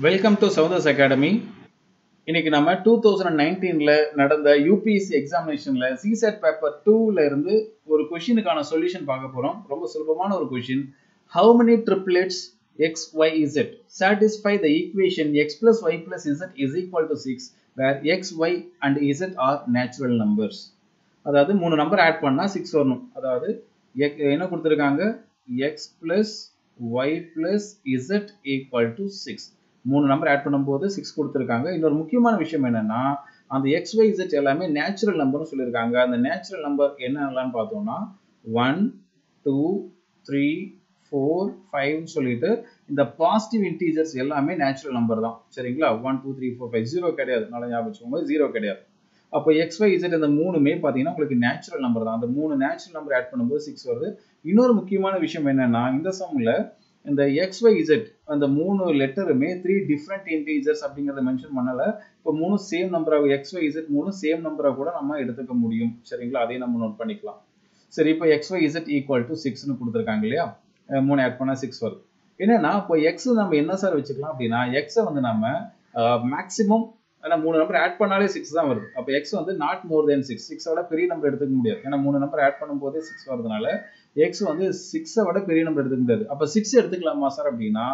Welcome to சவுதர்ஸ் academy இன்னைக்கு நம்ம two thousand நைன்டீன்ல நடந்த யூபிஎஸ்சி எக்ஸாமினேஷன்ல சிசெட் பேப்பர் டூல இருந்து ஒரு கொஷினுக்கான சொல்யூஷன் பார்க்க போறோம். ரொம்ப சுலபமான ஒரு question how many triplets x y z satisfy the equation x plus y plus z is equal to six where x y and z are natural numbers அதாவது மூணு நம்பர் ஆட் பண்ணால் சிக்ஸ் வரணும். அதாவது எக்- என்ன கொடுத்துருக்காங்க? X plus y plus z equal to six மூணு number add பண்ணும்போது சிக்ஸ் கொடுத்துருக்காங்க. இன்னொரு முக்கியமான விஷயம் என்னென்னா அந்த எக்ஸ் ஒய் இசட் எல்லாமே நேச்சுரல் நம்பர்னு சொல்லியிருக்காங்க. அந்த நேச்சுரல் நம்பர் என்னென்னலாம் பார்த்தோம்னா ஒன் டூ த்ரீ ஃபோர் ஃபைவ்னு சொல்லிட்டு இந்த பாசிட்டிவ் இன்டீஜர்ஸ் எல்லாமே நேச்சுரல் நம்பர் தான். சரிங்களா? One two three four five zero கிடையாது. நல்லா ஞாபகம் வச்சுக்கோங்க. ஜீரோ கிடையாது. அப்போ எக்ஸ் ஒய் இசட் இந்த மூணுமே பார்த்தீங்கன்னா உங்களுக்கு நேச்சுரல் நம்பர் தான். அந்த மூணு நேச்சுரல் நம்பர் ஆட் பண்ணும்போது சிக்ஸ் வருது. இன்னொரு முக்கியமான விஷயம் என்னன்னா இந்த சம்மில் இந்த எக்ஸ் ஒய் இசட் அந்த மூணு லெட்டருமே த்ரீ டிஃப்ரெண்ட் இன்டீஜர்ஸ் அப்படிங்கிறத மென்ஷன் பண்ணல. இப்போ மூணு சேம் நம்பராக எக்ஸ் ஒய் இசட் மூணு சேம் நம்பராக கூட நம்ம எடுத்துக்க முடியும். சரிங்களா? அதையும் நம்ம நோட் பண்ணிக்கலாம். சரி இப்போ x y z equal to சிக்ஸ்னு கொடுத்துருக்காங்க இல்லையா? மூணு ஆட் பண்ணால் சிக்ஸ் வருது. என்னன்னா இப்போ எக்ஸ் நம்ம என்ன சார் வச்சுக்கலாம் அப்படின்னா எக்ஸை வந்து நம்ம மேக்ஸிமம் ஏன்னா மூணு நம்பர் ஆட் பண்ணாலே சிக்ஸ் தான் வருது. அப்போ எக்ஸ் வந்து நாட் மோர் தென் சிக்ஸ் சிக்ஸோட பெரிய நம்பர் எடுத்துக்க முடியாது. ஏன்னா மூணு நம்பர் ஆட் பண்ணும்போதே சிக்ஸ் வரதுனால எக்ஸ் வந்து சிக்ஸை விட பெரிய நம்பர் எடுத்துக்க முடியாது அப்போ சிக்ஸ் எடுத்துக்கலாமா சார் அப்படின்னா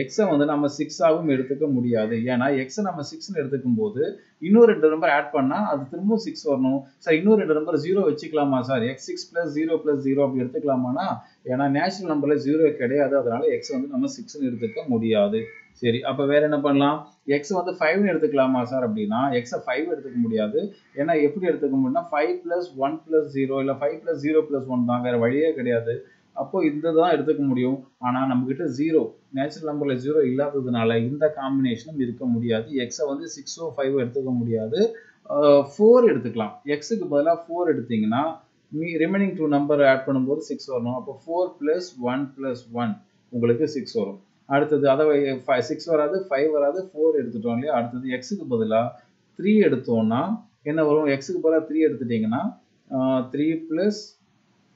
எக்ஸை வந்து நம்ம சிக்ஸாகவும் எடுத்துக்க முடியாது. ஏன்னா எக்ஸை நம்ம சிக்ஸ்னு எடுத்துக்கும் போது இன்னொரு ரெண்டு நம்பர் ஆட் பண்ணால் அது திரும்பவும் சிக்ஸ் வரணும். சார் இன்னொரு ரெண்டு நம்பர் ஜீரோ வச்சுக்கலாமா sir x six plus zero plus zero அப்படி எடுத்துக்கலாமானா ஏன்னா நேச்சுரல் நம்பரில் ஜீரோ கிடையாது. அதனால எக்ஸ் வந்து நம்ம சிக்ஸ்னு எடுத்துக்க முடியாது. சரி அப்போ வேற என்ன பண்ணலாம்? எக்ஸ் வந்து ஃபைவ்னு எடுத்துக்கலாமா சார் அப்படின்னா எக்ஸை ஃபைவ் எடுத்துக்க முடியாது. ஏன்னா எப்படி எடுத்துக்க முடியும்னா five plus one plus zero இல்லை five plus zero plus one தான் வேற வழியே கிடையாது. அப்போ இந்த தான் எடுத்துக்க முடியும். ஆனால் நம்மக்கிட்ட ஜீரோ நேச்சுரல் நம்பரில் ஜீரோ இல்லாததுனால இந்த காம்பினேஷனும் இருக்க முடியாது. எக்ஸை வந்து சிக்ஸோ ஃபைவோ எடுத்துக்க முடியாது. ஃபோர் எடுத்துக்கலாம். எக்ஸுக்கு பதிலாக ஃபோர் எடுத்தீங்கன்னா மீ ரிமைனிங் டூ நம்பர் ஆட் பண்ணும்போது சிக்ஸ் வரணும். அப்போ four plus one plus one உங்களுக்கு சிக்ஸ் வரும். அடுத்தது அதை சிக்ஸ் வராது ஃபைவ் வராது ஃபோர் எடுத்துட்டோம் இல்லையா? அடுத்தது எக்ஸுக்கு பதிலாக த்ரீ எடுத்தோம்னா என்ன வரும்? எக்ஸுக்கு பதிலாக த்ரீ எடுத்துட்டிங்கன்னா த்ரீ ப்ளஸ்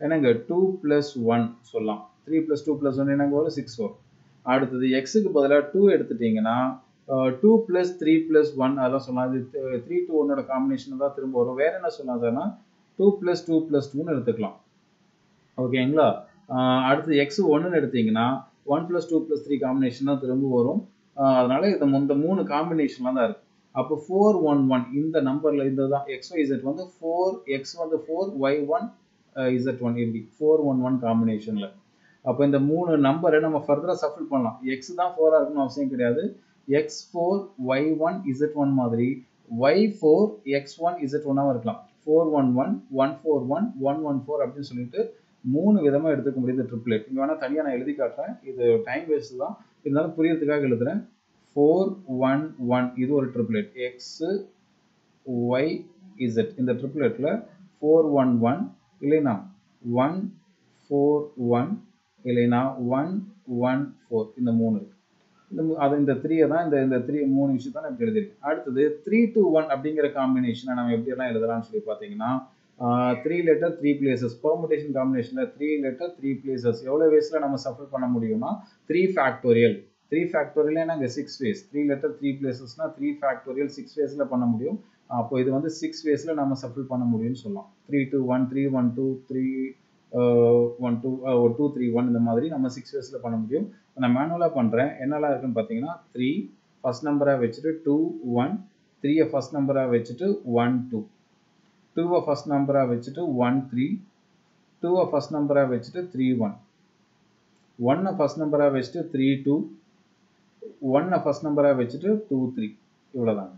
என்னங்க? டூ ப்ளஸ் ஒன் சொல்லலாம். Three plus two plus one என்னங்க வரும்? சிக்ஸ் வரும். அடுத்தது எக்ஸுக்கு பதிலாக டூ எடுத்துட்டிங்கன்னா two plus three plus one அதெல்லாம் சொல்லலாம் அது த்ரீ டூ ஒன்னோட காம்பினேஷன் தான் திரும்ப வரும். வேறு என்ன சொல்லலாம் சார்னா டூ ப்ளஸ் டூ ப்ளஸ் டூன்னு எடுத்துக்கலாம். ஓகேங்களா அடுத்து எக்ஸ் ஒன்றுன்னு எடுத்தீங்கன்னா one plus two plus three combination தான் திரும்ப வரும். அதனால் அதனால இந்த இந்த மூணு காம்பினேஷன்லாம் தான் இருக்குது அப்போ ஃபோர் ஒன் ஒன் இந்த நம்பரில் இந்த தான் எக்ஸ் ஒய் இசட் வந்து ஃபோர் எக்ஸ் வந்து four y one z one இப்படி. ஃபோர் ஒன் ஒன் காம்பினேஷனில் அப்போ இந்த மூணு நம்பரை நம்ம ஃபர்தராக சஃபில் பண்ணலாம். எக்ஸ் தான் ஃபோராக இருக்கணும் அவசியம் கிடையாது. X four y one z one மாதிரி. Y four x one z ஒன்னாகவும் இருக்கலாம். Four one one one four one one one four அப்படின்னு சொல்லிட்டு மூணு விதமாக எடுத்துக்க முடியுது ட்ரிப்ளெட் இங்கே வேணால் தனியாக நான் எழுதி காட்டுறேன். இது டைம் வேஸ்ட் தான். இருந்தாலும் புரியறதுக்காக எழுதுறேன். ஃபோர் ஒன் ஒன் இது ஒரு ட்ரிப்ளெட் எக்ஸு ஒய் இசட் இந்த ட்ரிப்ளெட்டில் ஃபோர் ஒன் ஒன் இல்லைனா ஒன் ஃபோர் ஒன் இல்லைனா ஒன் ஒன் ஃபோர் இந்த மூணு இருக்குது இந்த அது இந்த த்ரீயை தான் இந்த இந்த த்ரீ மூணு விஷயம் தான் நான் இப்படி எழுதிருக்கேன் அடுத்தது த்ரீ டூ ஒன் அப்படிங்கிற காம்பினேஷனை நம்ம எப்படியெல்லாம் எழுதலாம்னு சொல்லி பார்த்தீங்கன்னா three letter three places permutation காம்பினேஷனில் த்ரீ லெட்டர் த்ரீ பிளேசஸ் எவ்வளோ வேஸில் நம்ம சஃபர் பண்ண முடியும்னா த்ரீ ஃபேக்டோரியல் த்ரீ ஃபேக்டோரியல் நாங்கள் six ways three letter three பிளேசஸ்னா த்ரீ ஃபேக்டோரியல் சிக்ஸ் வேஸில் பண்ண முடியும். அப்போ இது வந்து சிக்ஸ் வேஸில் நம்ம சஃபில் பண்ண முடியும்னு சொல்லலாம். Three two one three one two three one two two three one இந்த மாதிரி நம்ம சிக்ஸ் வேஸில் பண்ண முடியும். நான் மேனுவலாக பண்ணுறேன் என்னெல்லாம் இருக்குன்னு பார்த்தீங்கன்னா த்ரீ ஃபர்ஸ்ட் நம்பராக வச்சுட்டு டூ ஒன் த்ரீயை ஃபர்ஸ்ட் நம்பராக வச்சுட்டு ஒன் டூ டூவை ஃபர்ஸ்ட் நம்பராக வச்சுட்டு ஒன் த்ரீ டூவை ஃபர்ஸ்ட் நம்பராக வச்சுட்டு த்ரீ ஒன் ஒன்னை ஃபர்ஸ்ட் நம்பராக வச்சுட்டு த்ரீ டூ ஒன்னை ஃபஸ்ட் நம்பராக வச்சுட்டு டூ த்ரீ இவ்வளோதாங்க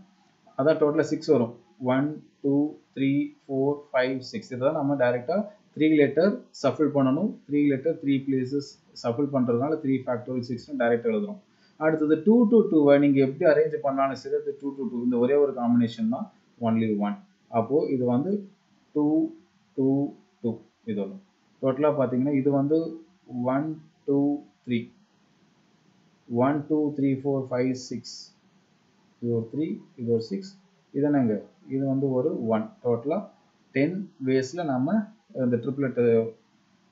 அதான் டோட்டலாக சிக்ஸ் வரும். One two three four five six இதான் நம்ம டைரெக்டாக த்ரீ லெட்டர் சஃபில் பண்ணணும். Three letter three places shuffle பண்ணுறதுனால த்ரீ ஃபேக்டோரியல் சிக்ஸ்னு டைரெக்ட் எழுதுறோம். அடுத்தது டூ டு டூவை நீங்கள் எப்படி அரேஞ்ச் பண்ணாலும் சரி அது டூ டு டூ இந்த ஒரே ஒரு காம்பினேஷன் தான் ஒன்லி ஒன் அப்போது இது வந்து டூ டூ டூ இது வரும் டோட்டலாக பார்த்தீங்கன்னா இது வந்து one two three one two three four five six இது ஒரு த்ரீ இது ஒரு சிக்ஸ் இது என்னங்க? இது வந்து ஒரு ஒன் டோட்டலாக டென் வேஸில் நம்ம இந்த ட்ரிப்ளெட்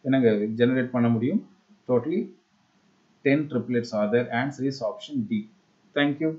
என்னங்க ஜெனரேட் பண்ண முடியும்? Totally ten triplets are the answer is option D thank you